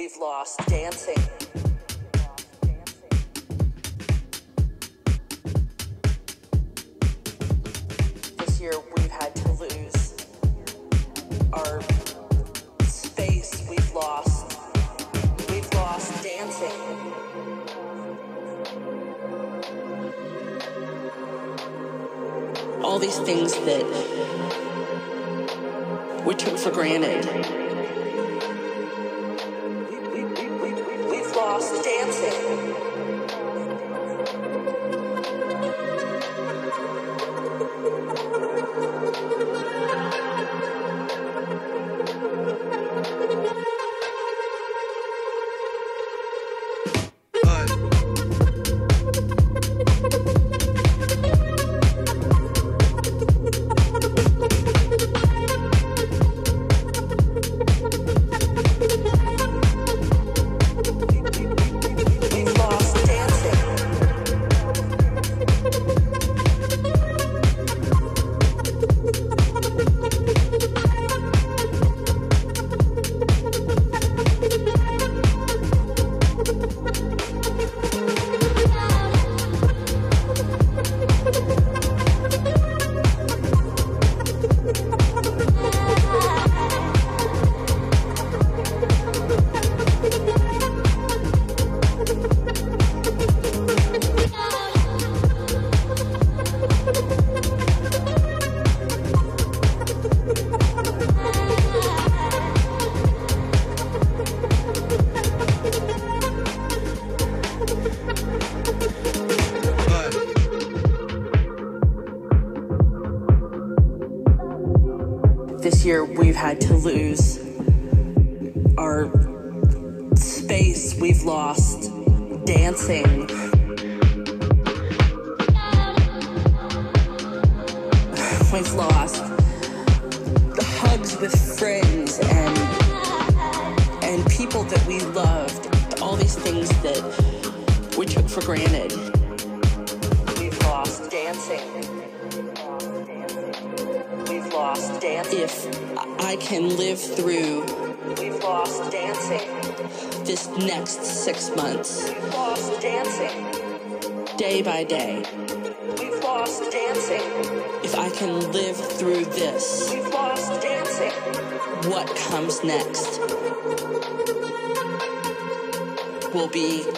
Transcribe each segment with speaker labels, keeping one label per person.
Speaker 1: We've lost dancing. This year we've had to lose our space. We've lost. We've lost dancing. All these things that we took for granted. Will be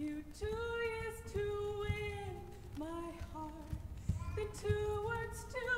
Speaker 2: You two is to win my heart. The two words to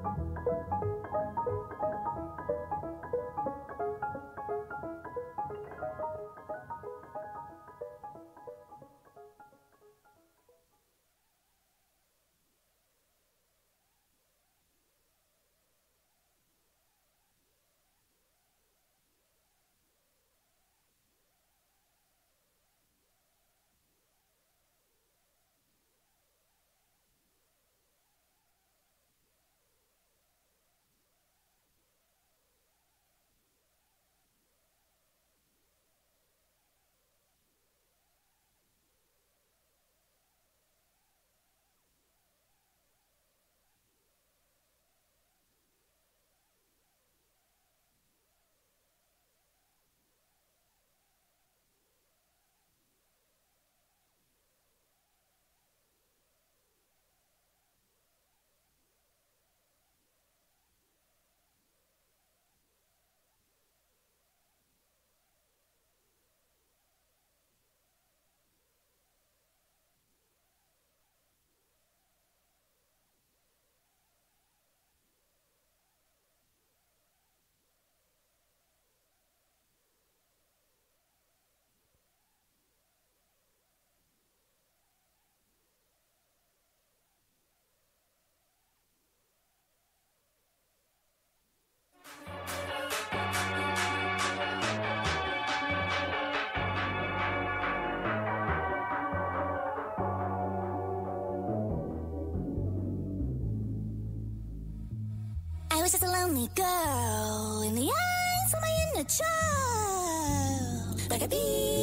Speaker 2: Thank you.
Speaker 3: A girl in the eyes of my inner child. like a could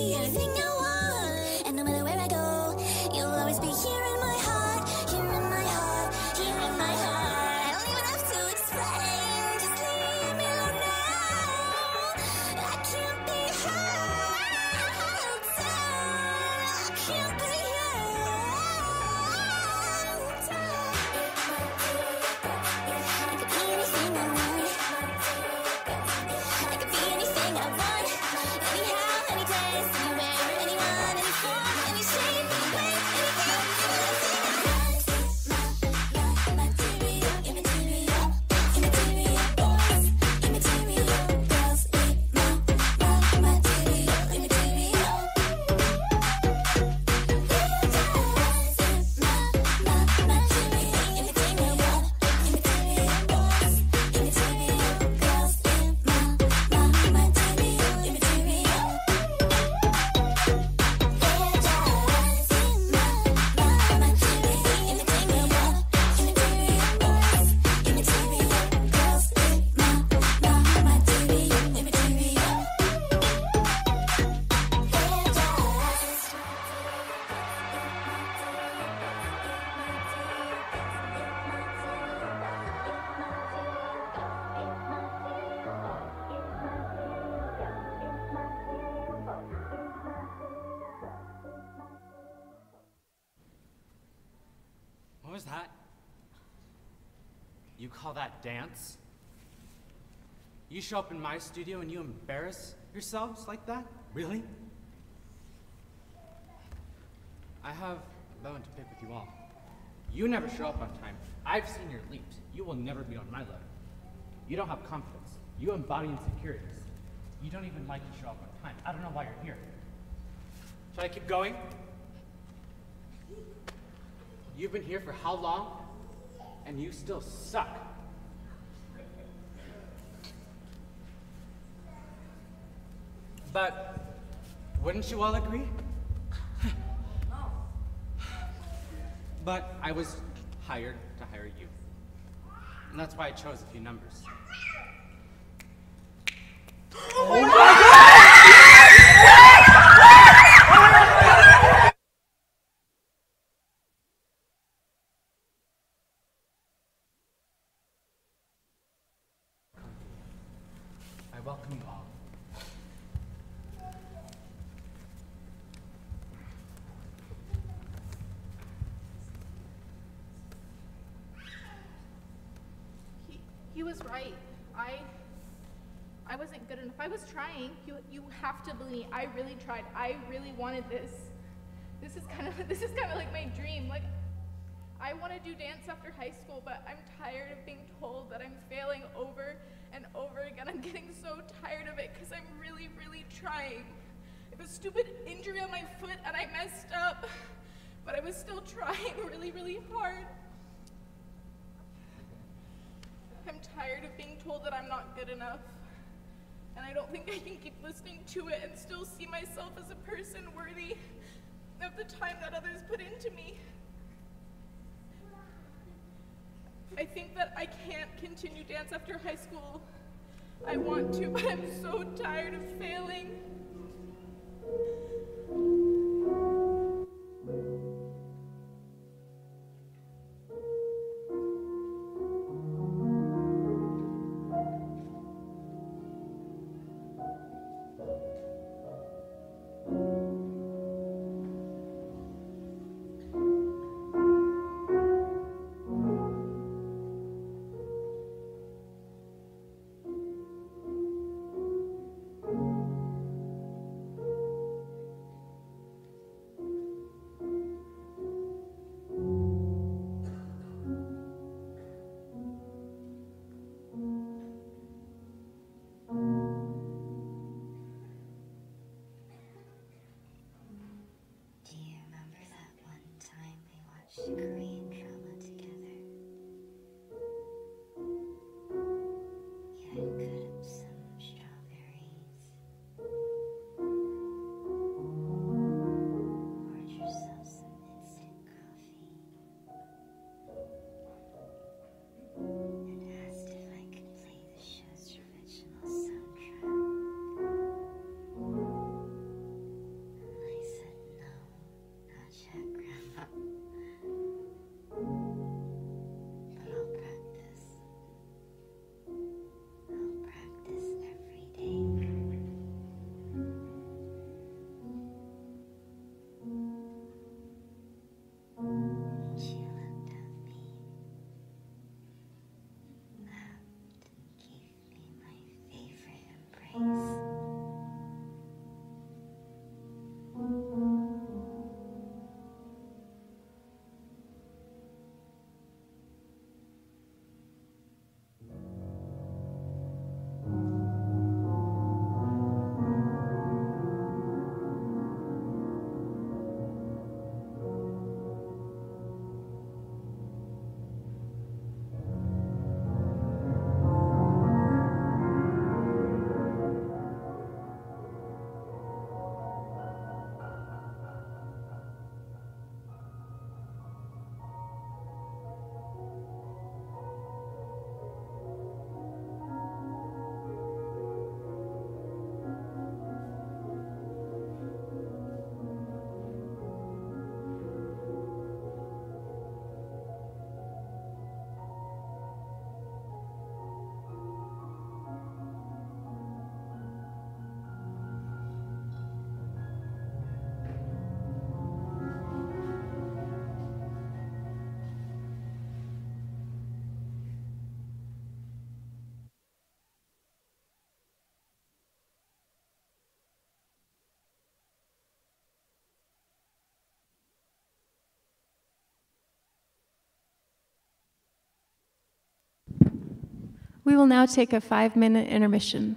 Speaker 4: show up in my studio and you embarrass yourselves like that? Really? I have a bone to pick with you all. You never show up on time. I've seen your leaps. You will never be on my level. You don't have confidence. You embody insecurities. You don't even like to show up on time. I don't know why you're here. Should I keep going? You've been here for how long? And you still suck. But wouldn't you all agree? no. but I was hired to hire you. And that's why I chose a few numbers. I welcome you all.
Speaker 5: He, he was right. I I wasn't good enough. I was trying. You you have to believe I really tried. I really wanted this. This is kind of this is kind of like my dream. Like
Speaker 6: I want to do dance after high school, but I'm tired of being told that I'm failing over and over again. I'm getting so tired of it because I'm really, really trying. I have a stupid injury on my foot and I messed up, but I was still trying really, really hard. I'm tired of being told that I'm not good enough. I don't think I can keep listening to it and still see myself as a person worthy of the time that others put into me. I think that I can't continue dance after high school. I want to, but I'm so tired of failing.
Speaker 7: We
Speaker 8: will now take a five minute intermission.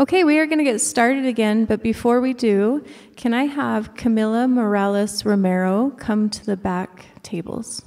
Speaker 8: Okay, we are going to get started again, but before we do, can I have Camila Morales Romero come to the back tables?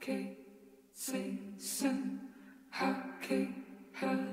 Speaker 9: Hockey season, hockey holiday.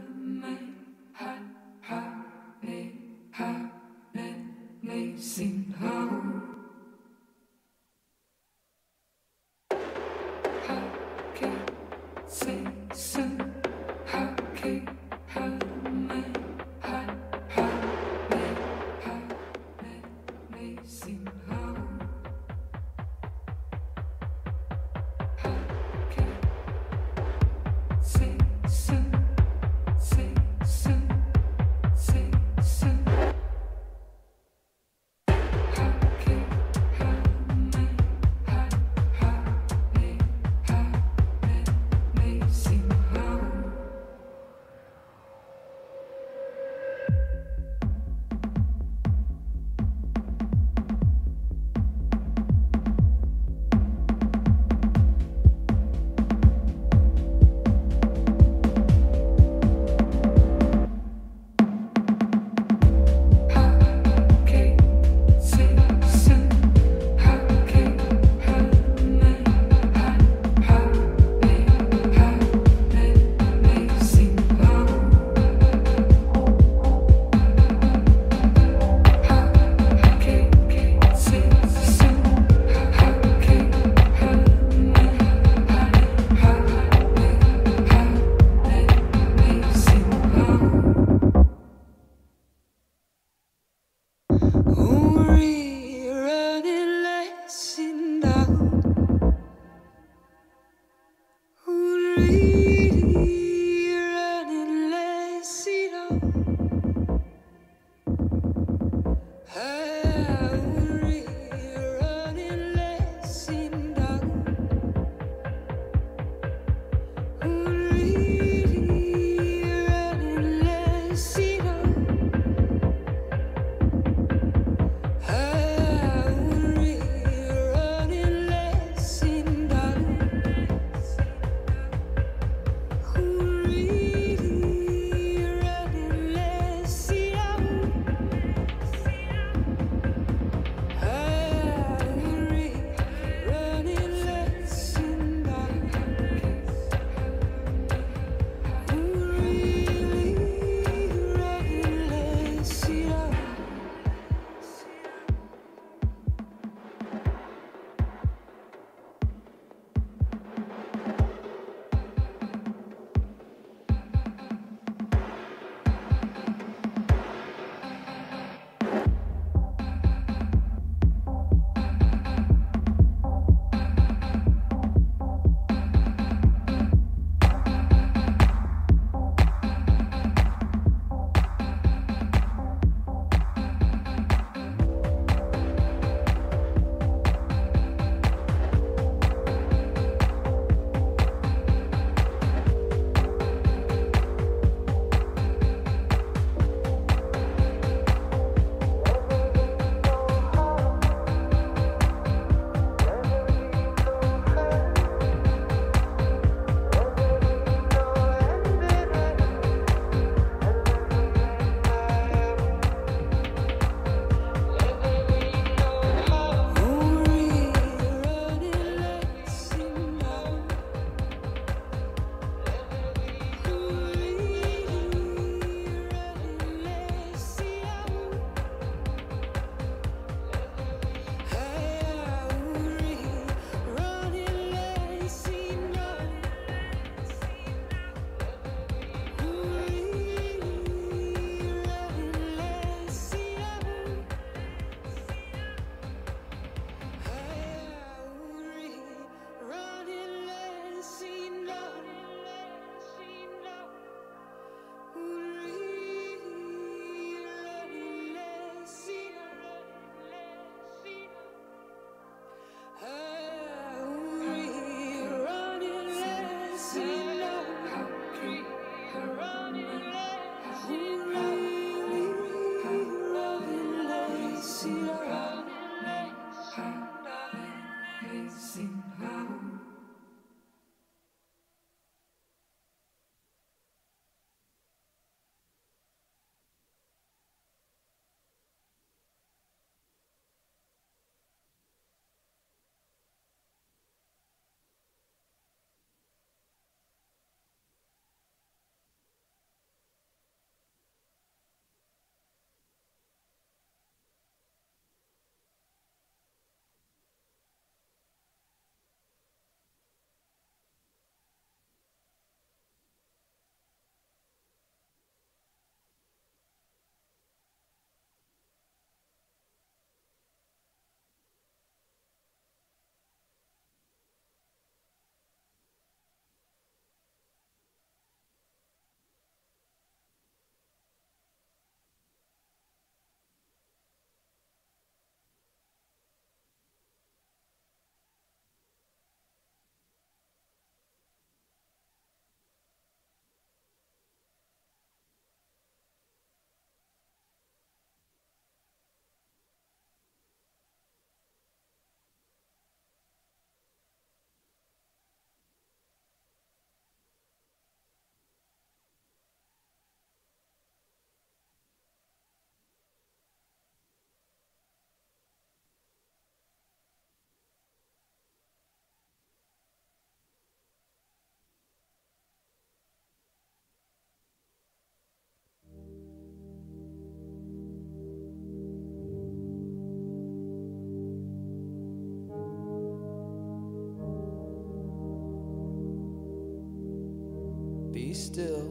Speaker 9: still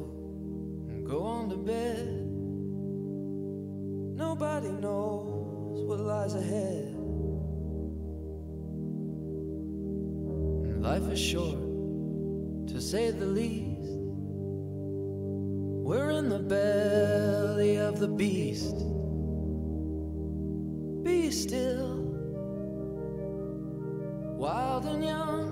Speaker 9: and go on to bed. Nobody knows what lies ahead. And life is short, to say the least. We're in the belly of the beast. Be still, wild and young.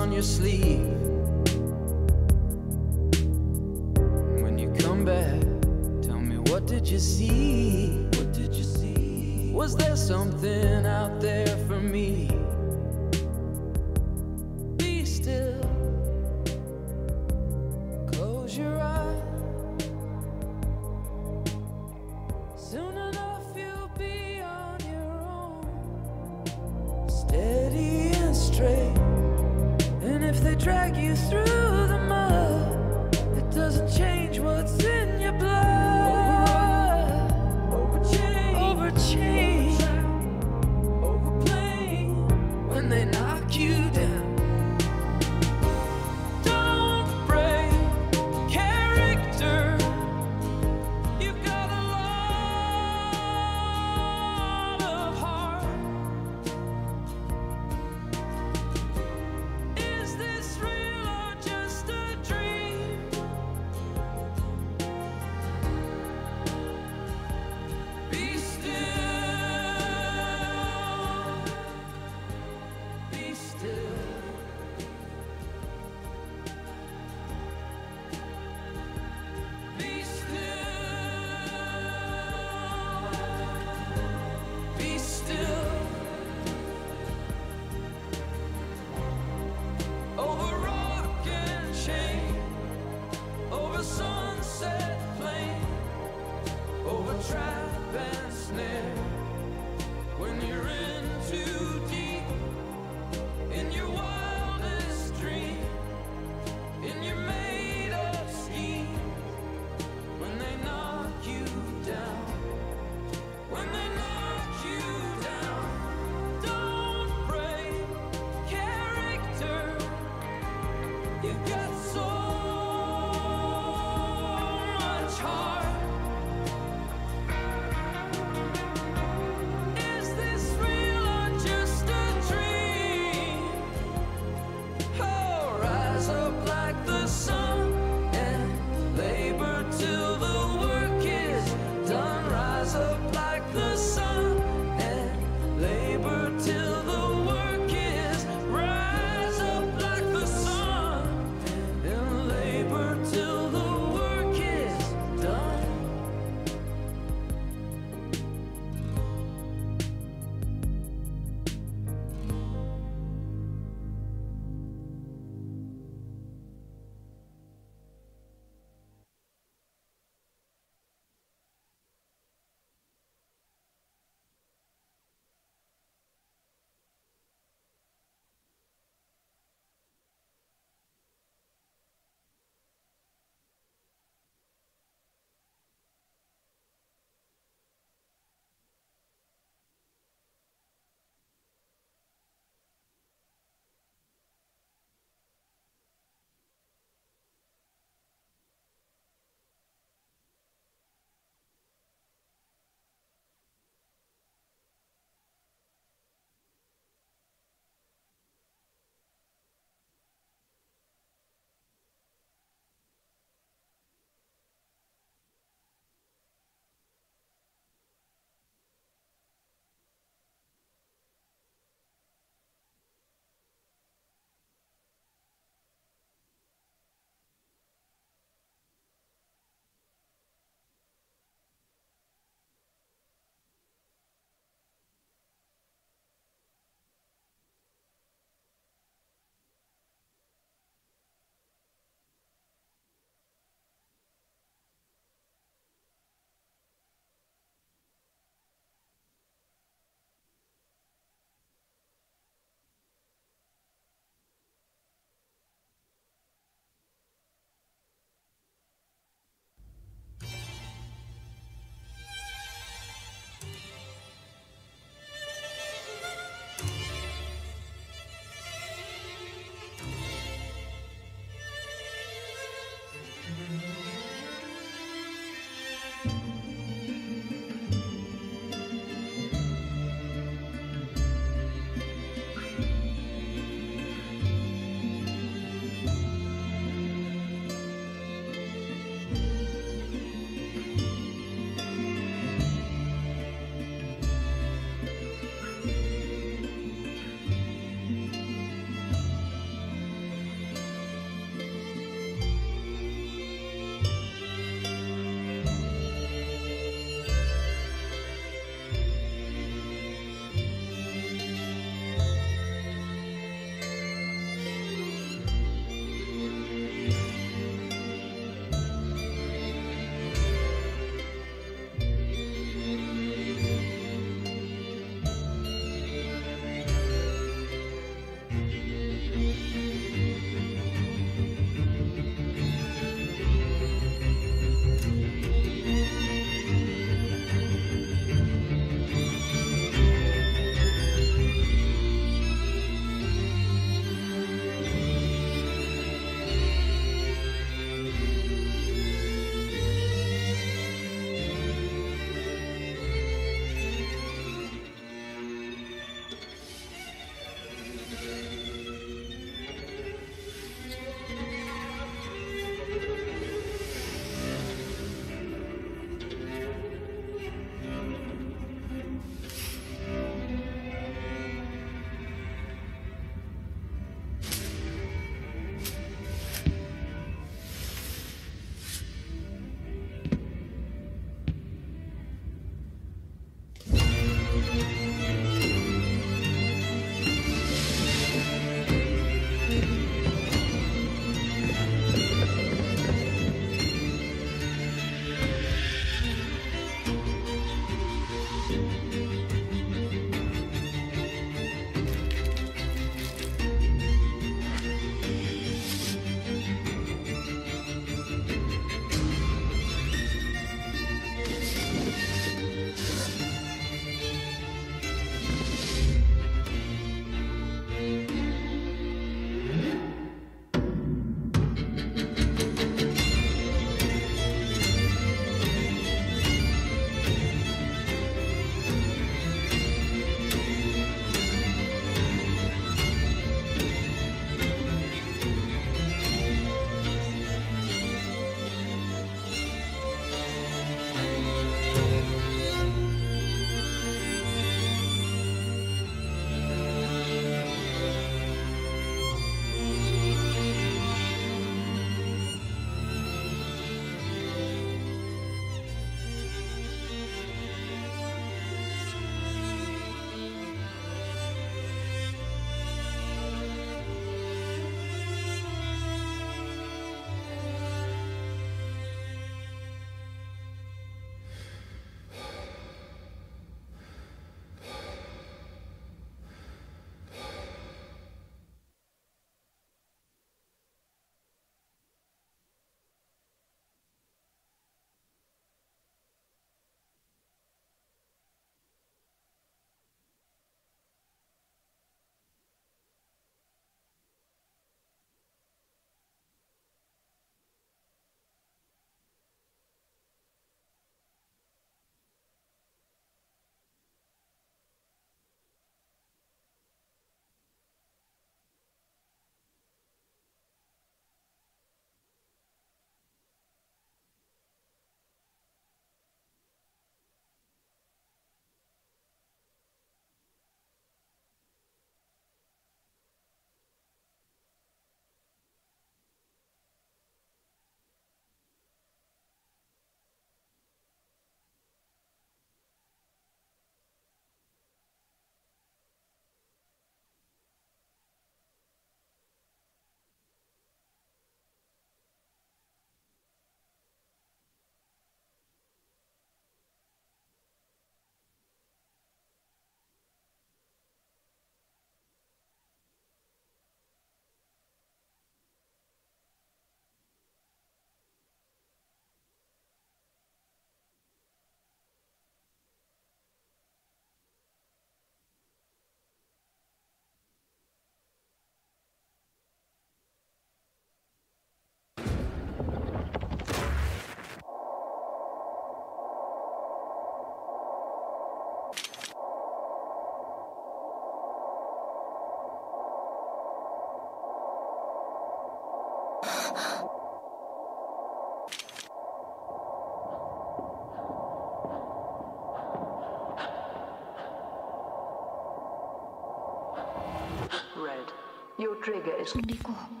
Speaker 10: Trigger is. Red.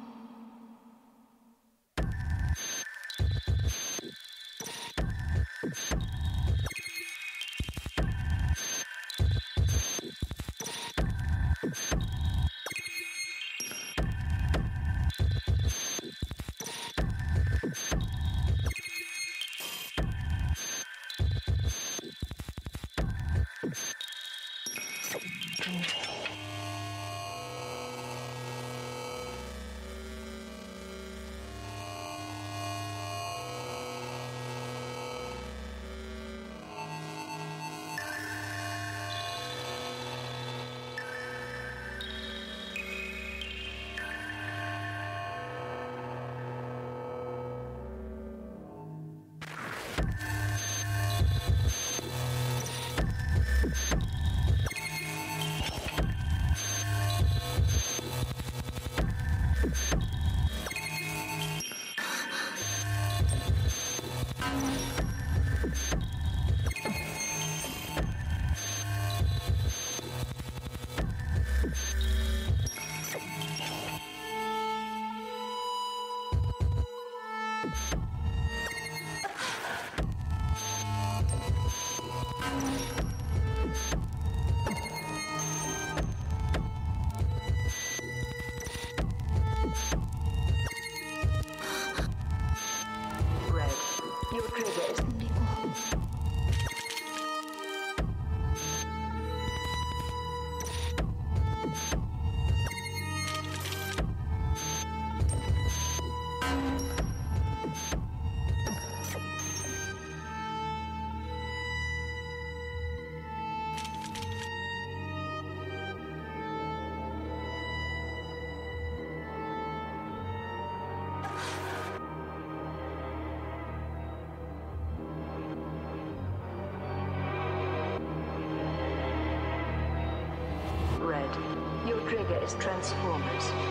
Speaker 10: Transformers.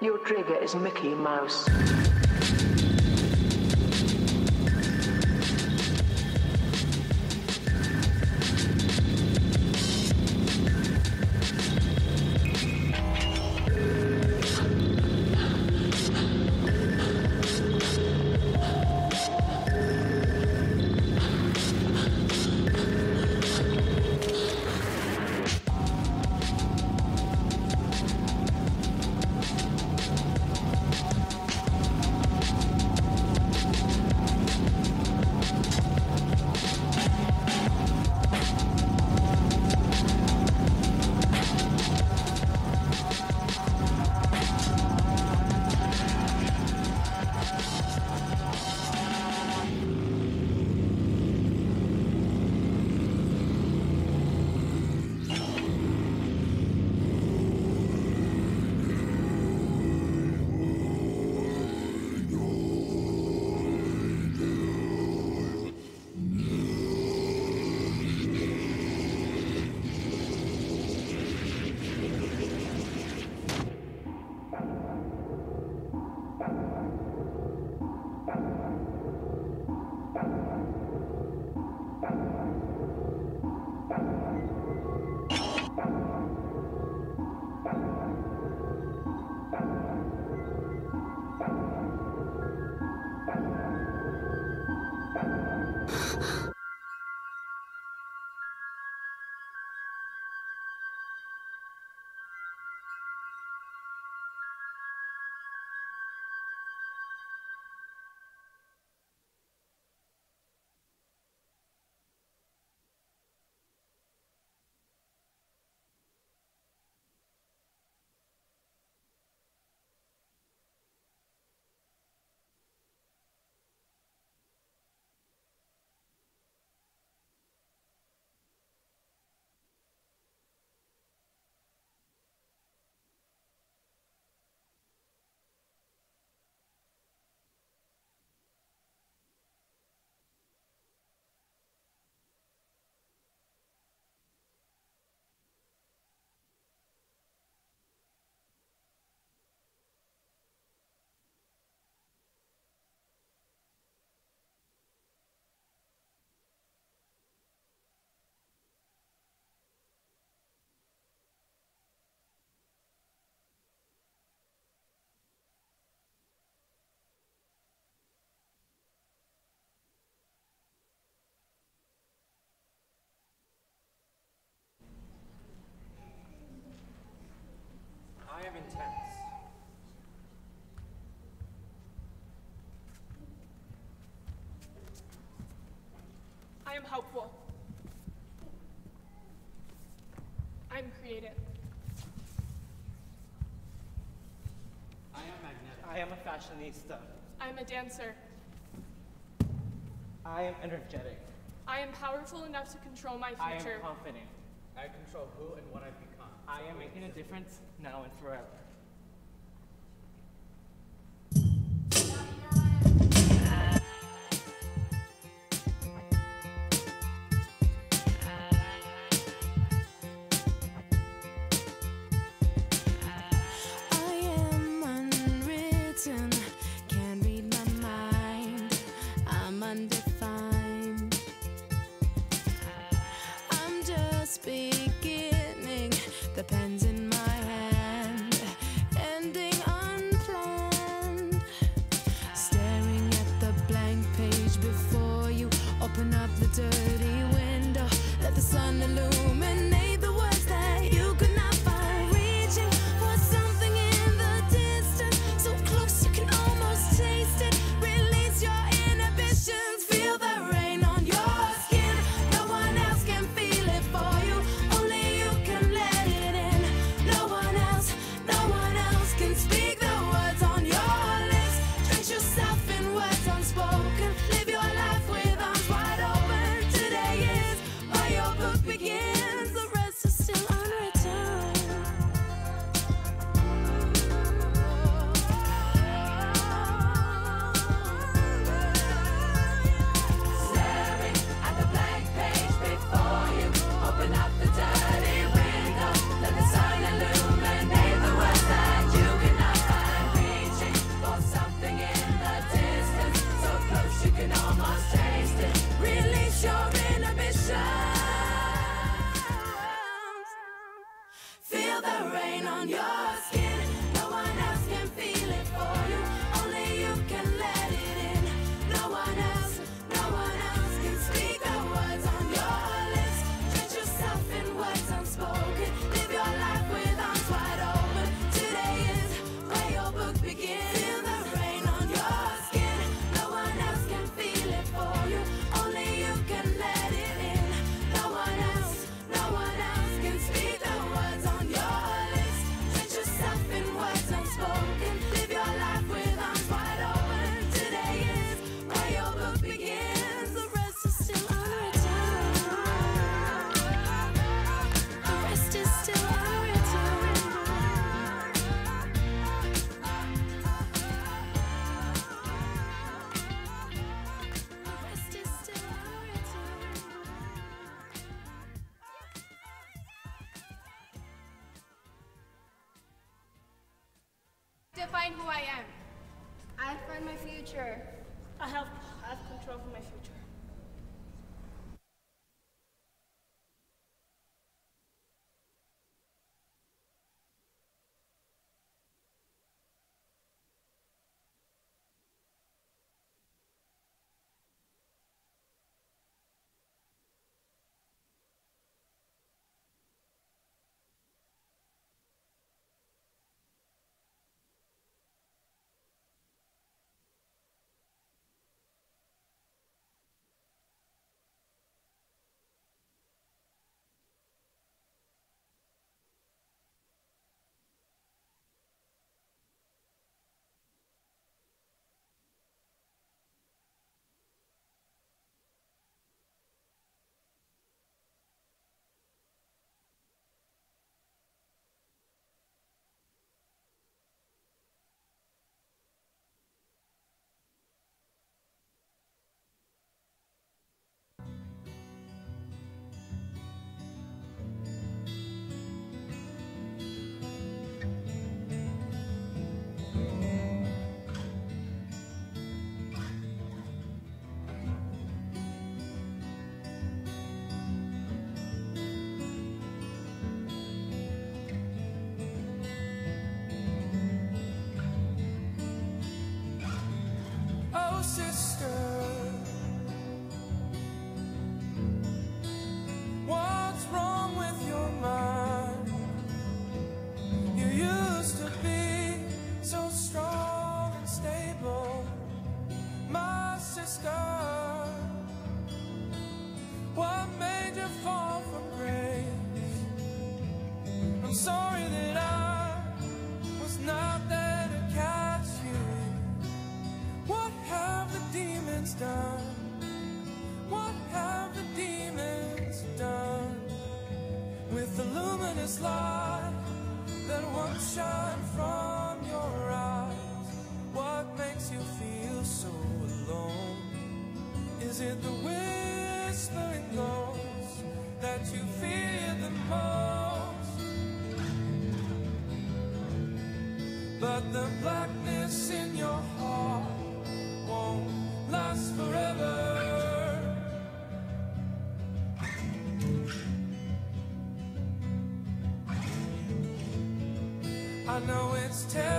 Speaker 10: Your trigger is Mickey Mouse.
Speaker 11: am helpful. I'm creative.
Speaker 4: I am magnetic.
Speaker 2: I am a fashionista.
Speaker 11: I'm a dancer.
Speaker 2: I am energetic.
Speaker 11: I am powerful enough to control my future.
Speaker 2: I am confident.
Speaker 4: I control who and what I become.
Speaker 2: I am making a difference now and forever.
Speaker 9: Know it's tearing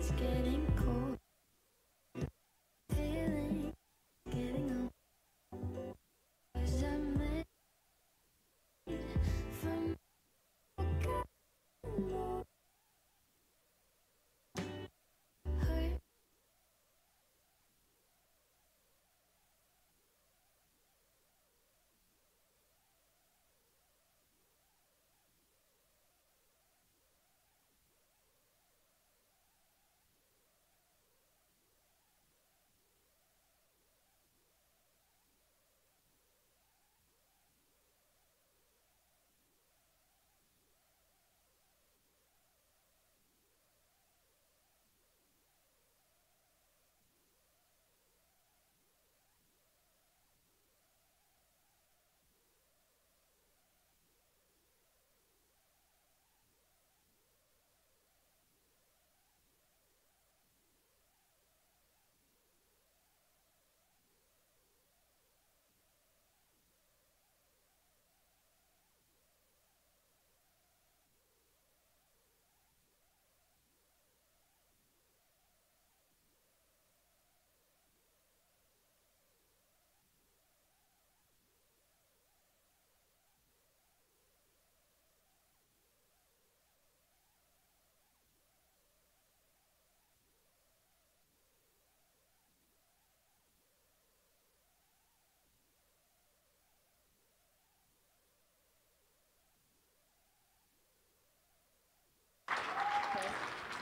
Speaker 9: It's
Speaker 3: getting cold.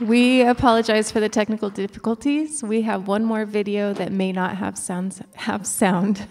Speaker 8: We apologize for the technical difficulties. We have one more video that may not have sounds have sound.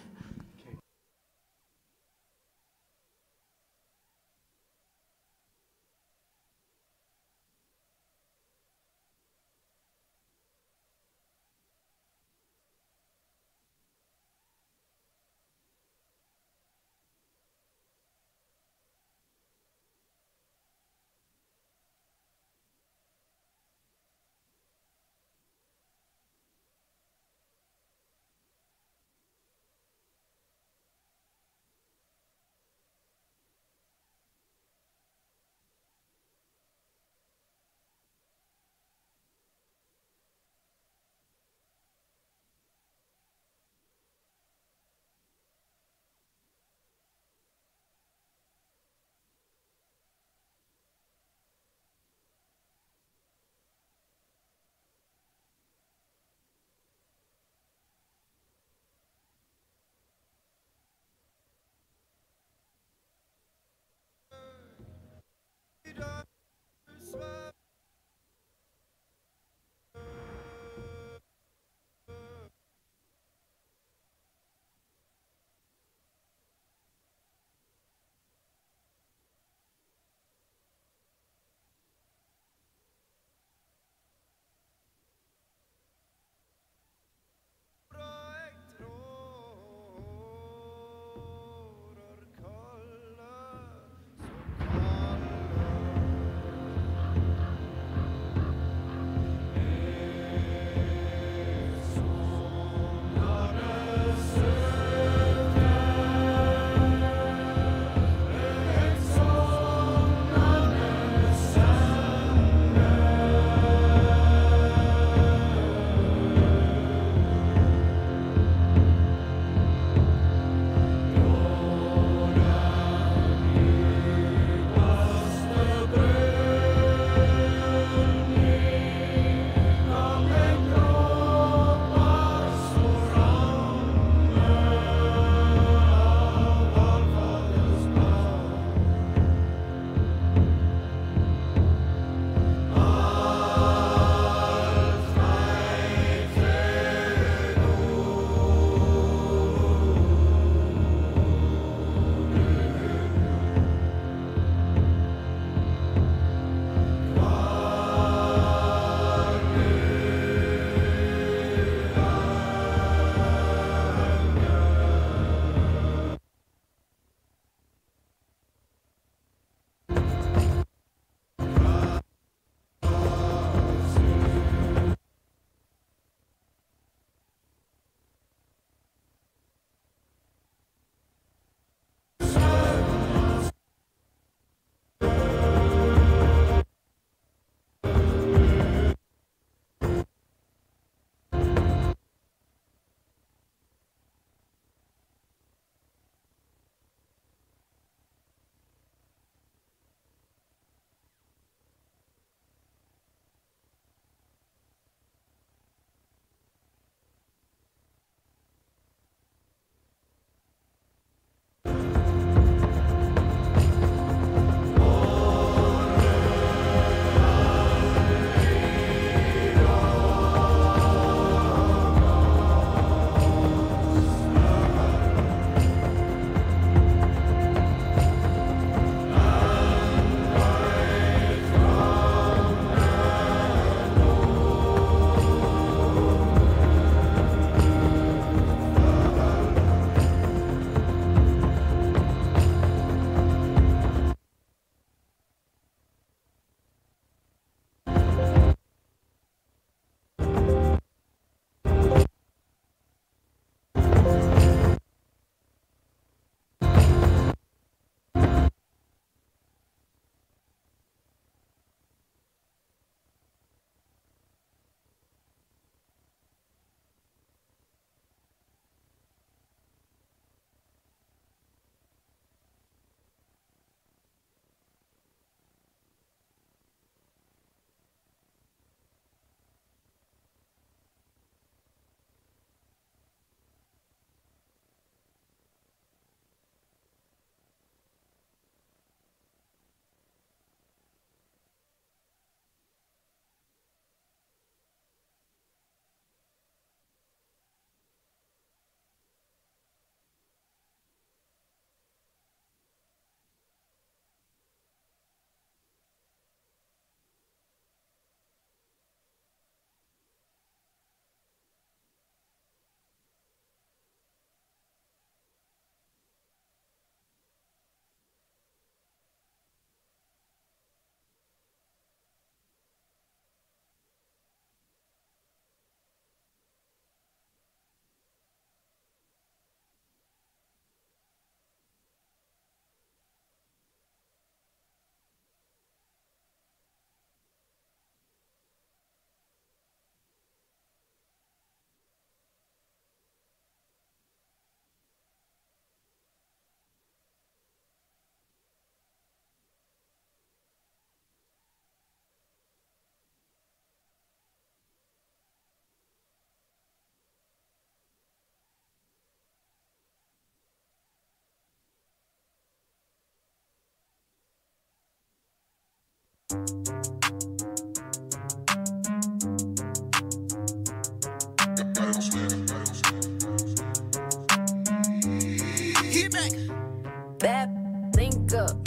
Speaker 12: Bad, link up,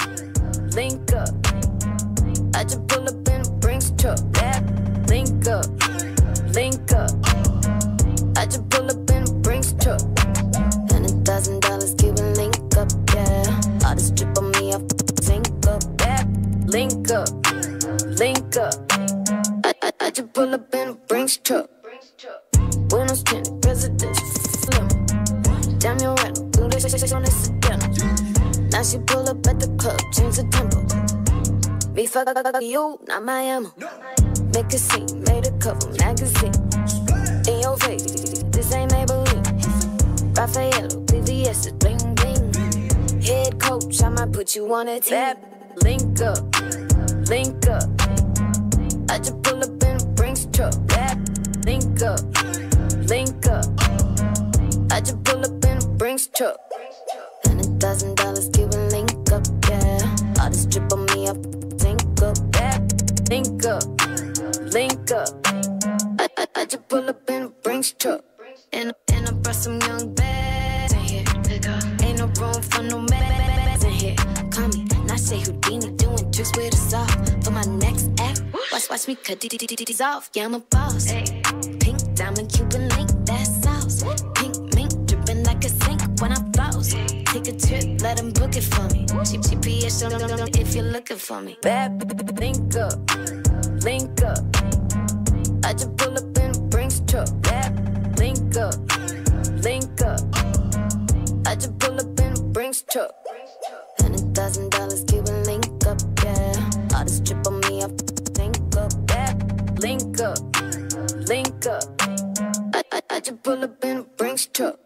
Speaker 12: you, not my ammo. Make a scene, made a cover magazine. In your face, this ain't Maybelline. Raffaello, VVS is bling bling. Head coach, I might put you on a team. Link up, link up. I just pull up in a Brinks truck. Link up, link up. I just pull up in a Brinks truck. Link up, link up. I, I, I just pull up in a Brinks truck. And, and I brought some young bags in here. Ain't no room for no bags in here. Call me, not say Houdini, doing tricks with a saw. For my next act, watch, watch me cut these off. Yeah, I'm a boss. Pink diamond, Cuban link, that sauce. Pink mink dripping like a sink when I floss. Take a trip, let them book it for me. Cheap GPS, if you're looking for me. Bad, link up, link up. I just pull up in a Brinks truck. Bad, link up, link up. I just pull up in a Brinks truck. Hundred thousand dollars, give link up, yeah. All this drip on me, I link up, yeah. Link up, link up. I, I, I just pull up in a Brinks truck.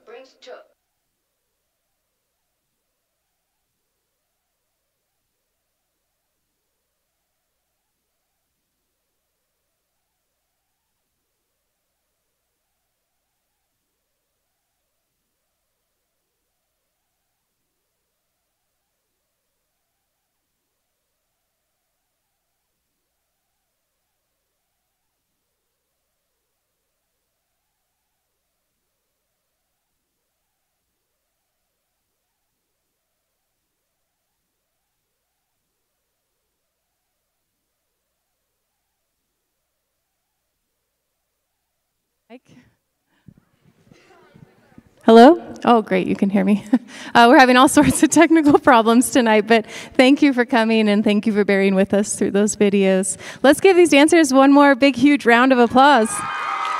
Speaker 8: Hello? Oh, great, you can hear me. Uh, we're having all sorts of technical problems tonight, but thank you for coming and thank you for bearing with us through those videos. Let's give these dancers one more big, huge round of applause.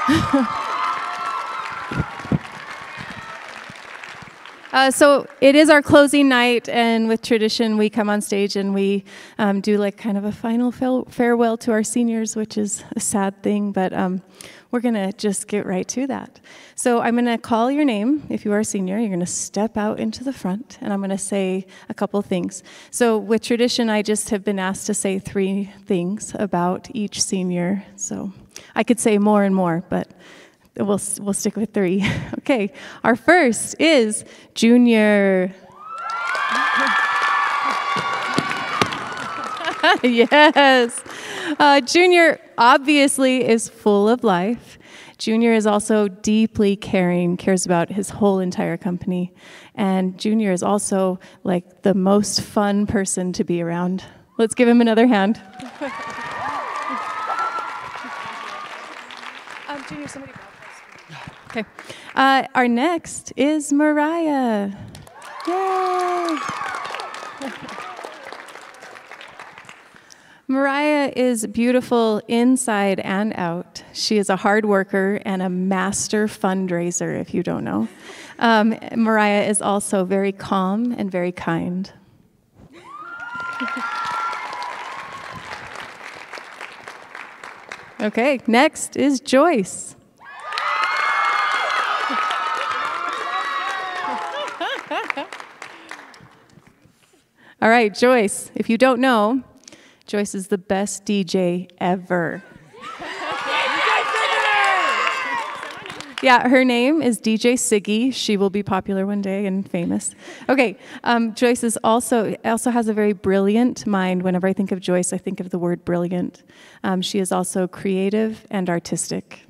Speaker 8: Uh, so it is our closing night, and with tradition, we come on stage and we um, do like kind of a final farewell to our seniors, which is a sad thing, but um, we're going to just get right to that. So I'm going to call your name. If you are a senior, you're going to step out into the front, and I'm going to say a couple things. So with tradition, I just have been asked to say three things about each senior. So I could say more and more, but we'll, we'll stick with three. okay, our first is Junior. yes. Uh, Junior obviously is full of life. Junior is also deeply caring, cares about his whole entire company. And Junior is also like the most fun person to be around. Let's give him another hand.
Speaker 11: Um, Junior, somebody.
Speaker 8: Okay. Uh, our next is Mariah. Yay! Mariah is beautiful inside and out. She is a hard worker and a master fundraiser, if you don't know. Um, Mariah is also very calm and very kind. Okay, next is Joyce. All right, Joyce, if you don't know, Joyce is the best DJ ever. Yeah, her name is DJ Siggy. She will be popular one day and famous. Okay, um, Joyce is also also has a very brilliant mind. Whenever I think of Joyce, I think of the word brilliant. Um, she is also creative and artistic.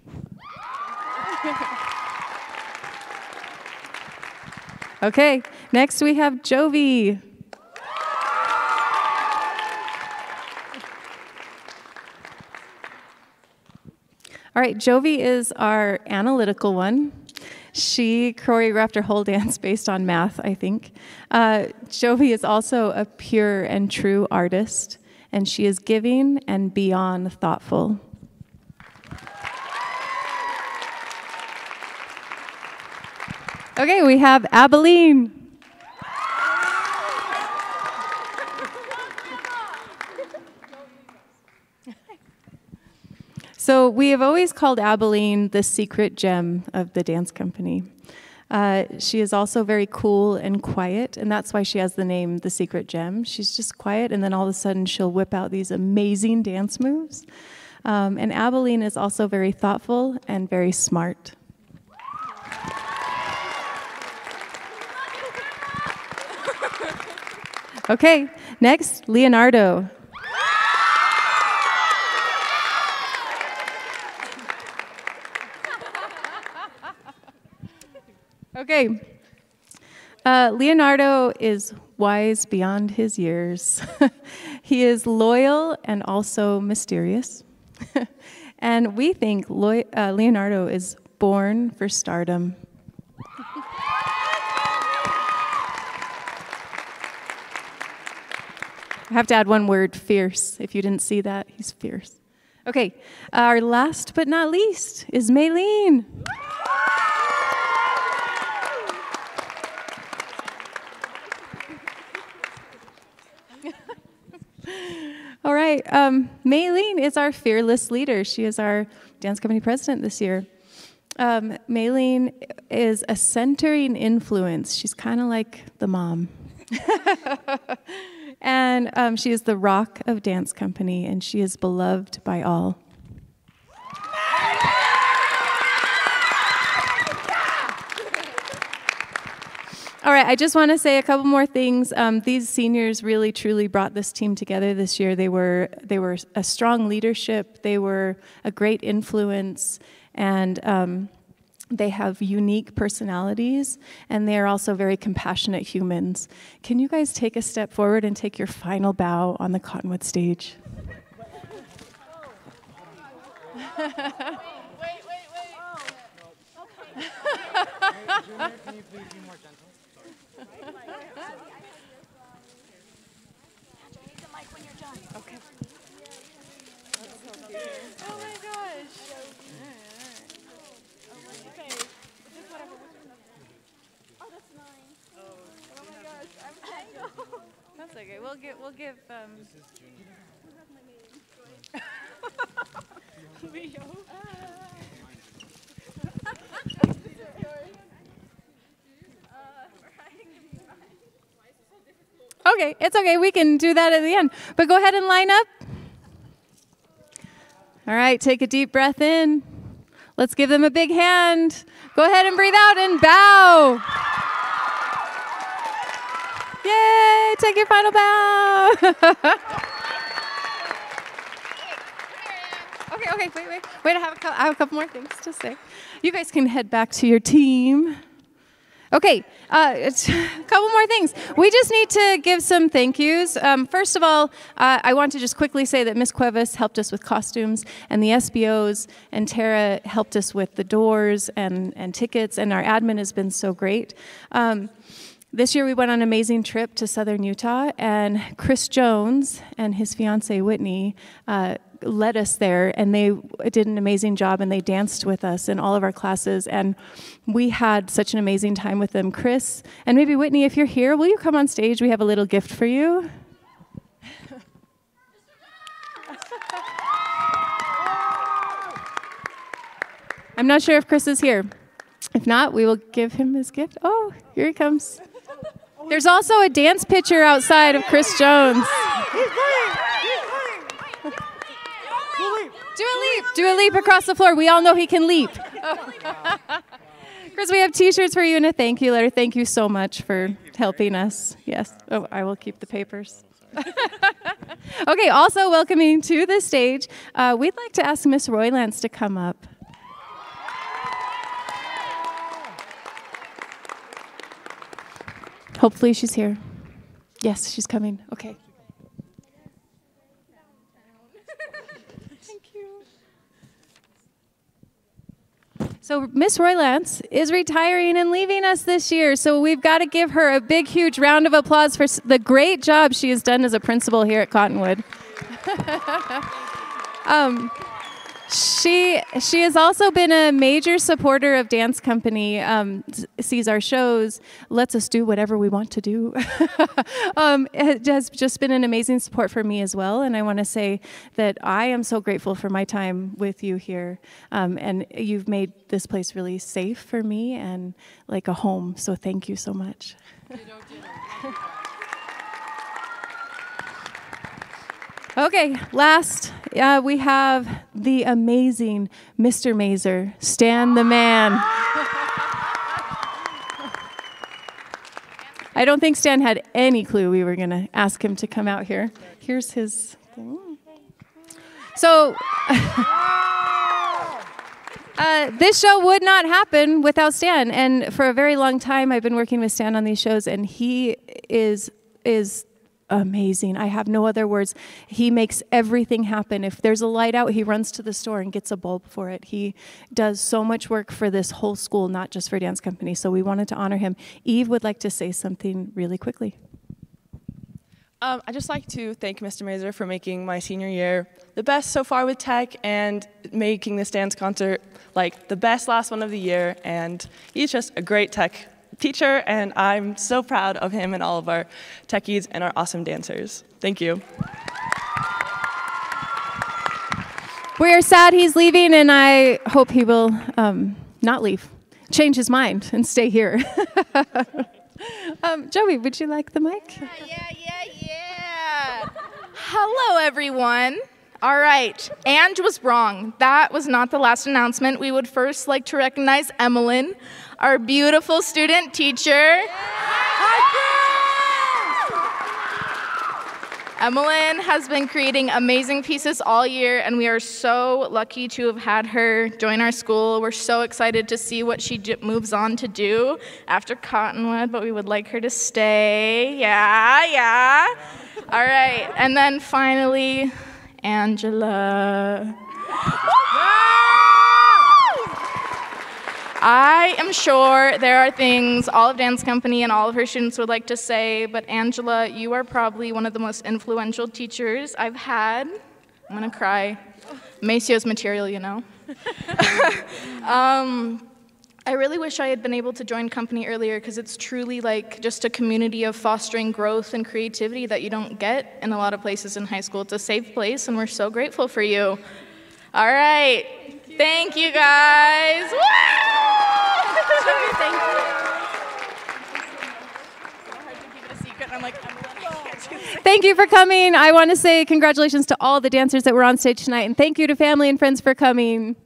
Speaker 8: Okay, next we have Jovi. All right, Jovi is our analytical one. She choreographed her whole dance based on math, I think. Uh, Jovi is also a pure and true artist, and she is giving and beyond thoughtful. Okay, we have Abilene. So we have always called Abilene the secret gem of the dance company. Uh, she is also very cool and quiet, and that's why she has the name the secret gem. She's just quiet, and then all of a sudden she'll whip out these amazing dance moves. Um, and Abilene is also very thoughtful and very smart. Okay, next, Leonardo. Okay. Uh, Leonardo is wise beyond his years. he is loyal and also mysterious. and we think Lo- uh, Leonardo is born for stardom. I have to add one word fierce. If you didn't see that, he's fierce. Okay, our last but not least is Maylene. Um, Maylene is our fearless leader. She is our dance company president this year. Um, Maylene is a centering influence. She's kind of like the mom. and um, she is the rock of dance company, and she is beloved by all. All right, I just want to say a couple more things. Um, these seniors really, truly brought this team together this year. They were they were a strong leadership. They were a great influence, and um, they have unique personalities, and they are also very compassionate humans. Can you guys take a step forward and take your final bow on the Cottonwood stage?
Speaker 4: Can you please be more gentle?
Speaker 8: Okay. Oh my gosh. That's okay. We'll give we'll give um
Speaker 2: Leo.
Speaker 8: Okay, it's okay. We can do that at the end. But go ahead and line up. All right, take a deep breath in. Let's give them a big hand. Go ahead and breathe out and bow. Yay, take your final bow. okay, okay, wait, wait. Wait, I have, have a couple more things to say. You guys can head back to your team. Okay, uh, a couple more things. We just need to give some thank yous. Um, first of all, uh, I want to just quickly say that Miss Cuevas helped us with costumes, and the SBOs and Tara helped us with the doors and, and tickets, and our admin has been so great. Um, this year we went on an amazing trip to southern Utah, and Chris Jones and his fiancee Whitney uh, led us there, and they did an amazing job, and they danced with us in all of our classes, and we had such an amazing time with them. Chris and maybe Whitney, if you're here, will you come on stage? We have a little gift for you. I'm not sure if Chris is here. If not, we will give him his gift. Oh, here he comes. There's also a dance picture outside of Chris Jones. Do a leap. Do a leap across the floor. We all know he can leap. Chris, we have t-shirts for you and a thank you letter. Thank you so much for helping us. Yes. Oh, I will keep the papers. okay, also welcoming to the stage, uh, we'd like to ask Miss Roylance to come up. Hopefully she's here. Yes, she's coming. Okay. So Miss Roylance is retiring and leaving us this year. So we've got to give her a big, huge round of applause for the great job she has done as a principal here at Cottonwood. um, she she has also been a major supporter of dance company. Um, sees our shows, lets us do whatever we want to do. um, it has just been an amazing support for me as well. And I want to say that I am so grateful for my time with you here. Um, and you've made this place really safe for me and like a home. So thank you so much. Okay, last uh, we have the amazing Mr. Mazer, Stan the Man. I don't think Stan had any clue we were going to ask him to come out here. Here's his thing. So, uh, this show would not happen without Stan. And for a very long time, I've been working with Stan on these shows, and he is is amazing. I have no other words. He makes everything happen. If there's a light out, he runs to the store and gets a bulb for it. He does so much work for this whole school, not just for dance company. So we wanted to honor him. Eve would like to say something really quickly.
Speaker 13: Um, I'd just like to thank Mr. Mazer for making my senior year the best so far with tech and making this dance concert like the best last one of the year. And he's just a great tech teacher, and I'm so proud of him and all of our techies and our awesome dancers. Thank you.
Speaker 8: We are sad he's leaving, and I hope he will um, not leave, change his mind, and stay here. um, Joey, would you like the mic? Yeah, yeah, yeah, yeah.
Speaker 5: Hello, everyone. All right, Ange was wrong. That was not the last announcement. We would first like to recognize Emmeline, our beautiful student teacher. Emmeline has been creating amazing pieces all year, and we are so lucky to have had her join our school. We're so excited to see what she moves on to do after Cottonwood, but we would like her to stay. Yeah, yeah. All right, and then finally, Angela. I am sure there are things all of Dance Company and all of her students would like to say, but Angela, you are probably one of the most influential teachers I've had. I'm gonna cry. Macio's material, you know. um, I really wish I had been able to join company earlier because it's truly like just a community of fostering growth and creativity that you don't get in a lot of places in high school. It's a safe place, and we're so grateful for you. All right. Thank you, guys. Woo! Thank
Speaker 8: Thank you for coming. I want to say congratulations to all the dancers that were on stage tonight, and thank you to family and friends for coming.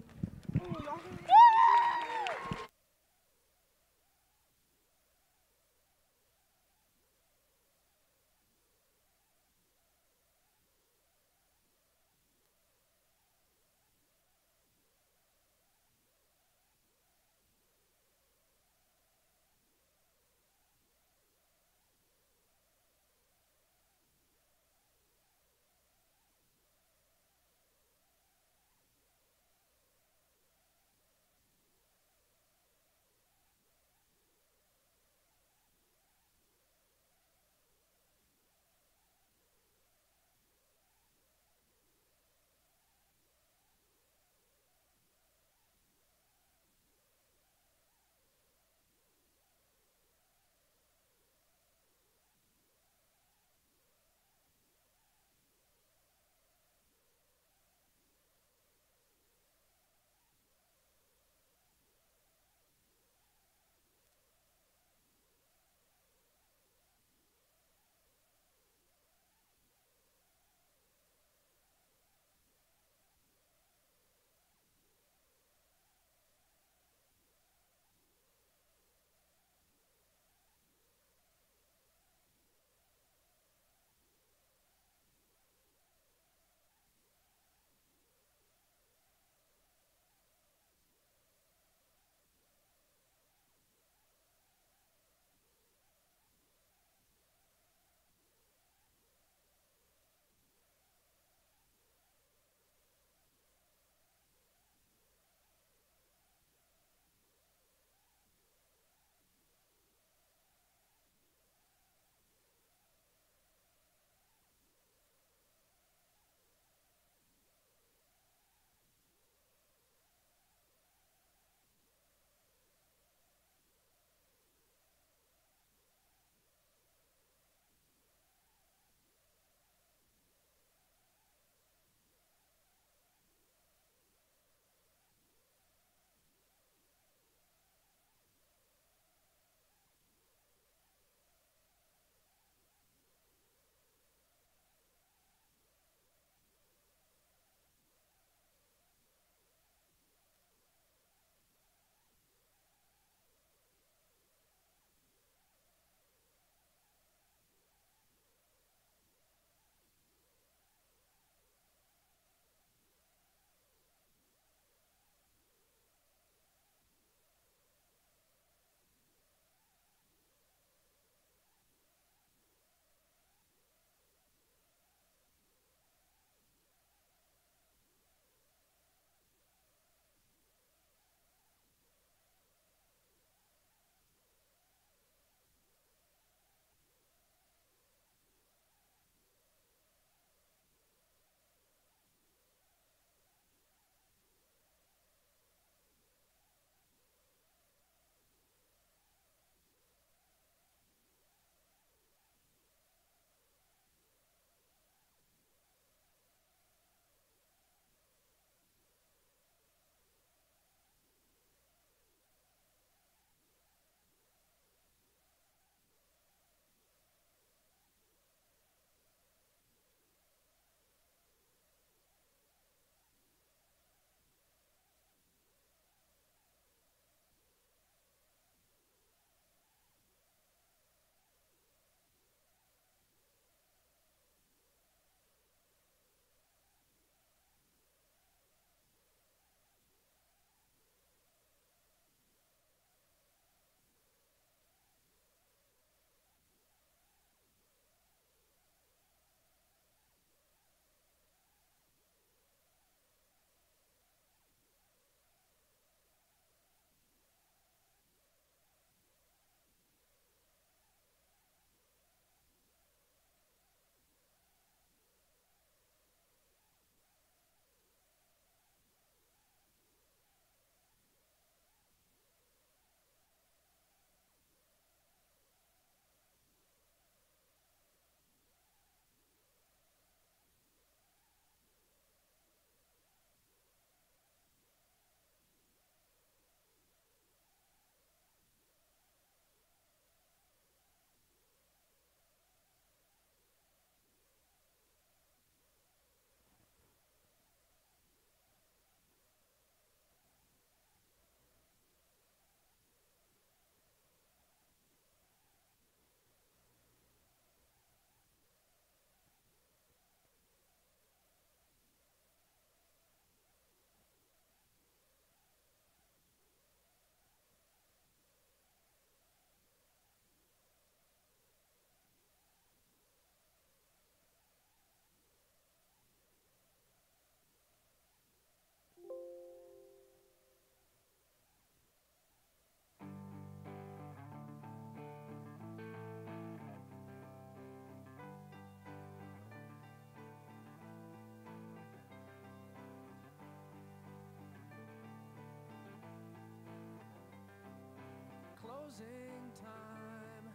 Speaker 9: closing time.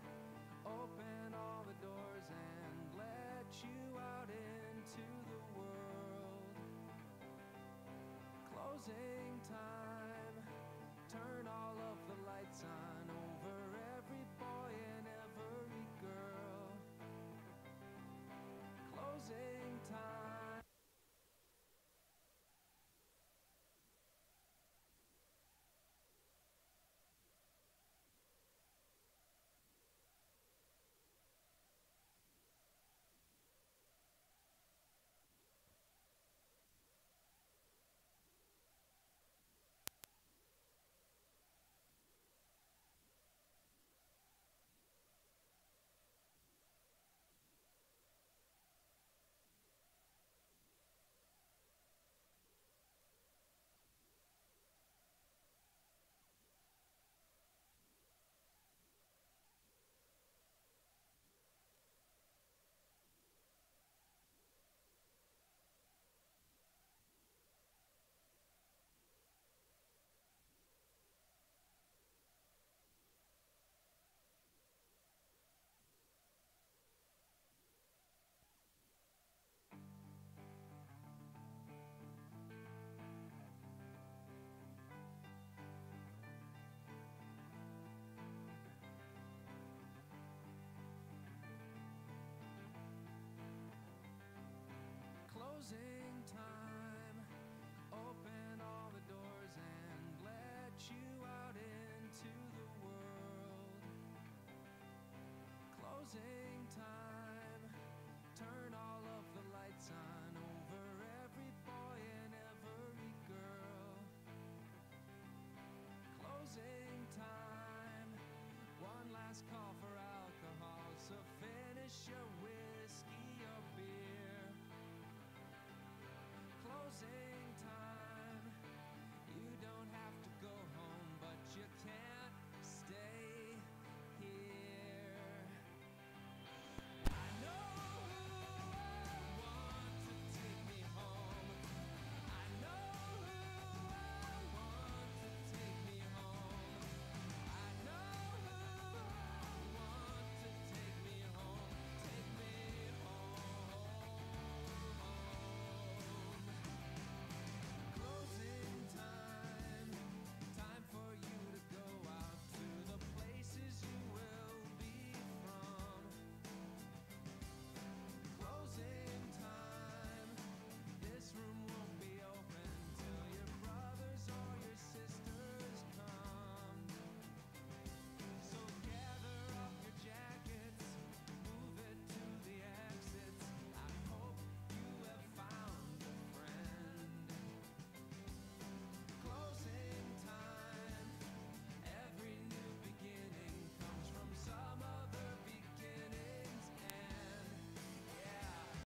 Speaker 9: Open all the doors and let you out into the world. Closing.